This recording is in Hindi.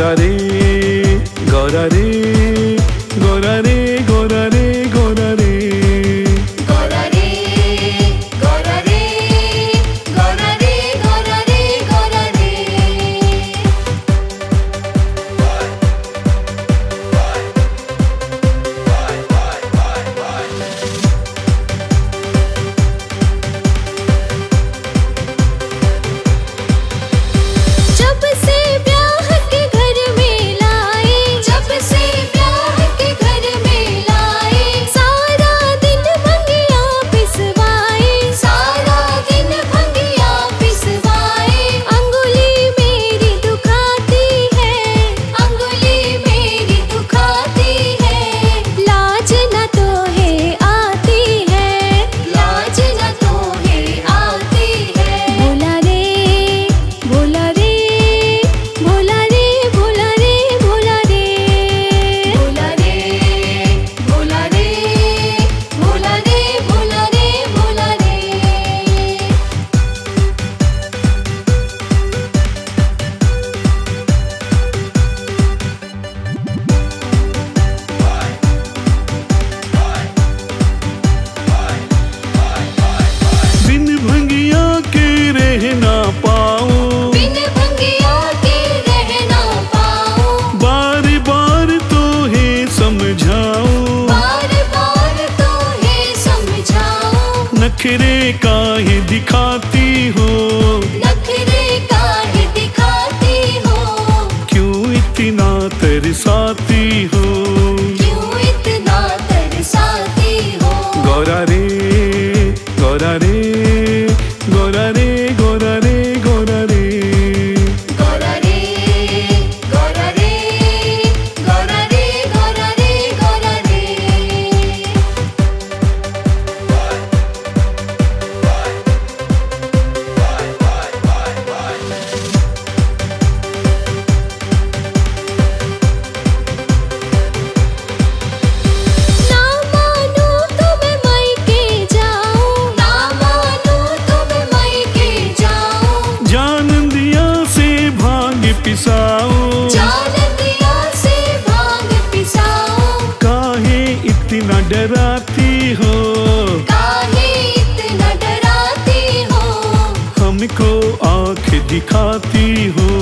Gorari, Gorari तेरे का पिसाओ। काहे इतना डराती हो? काहे इतना डराती हो? हमको आँखें दिखाती हो।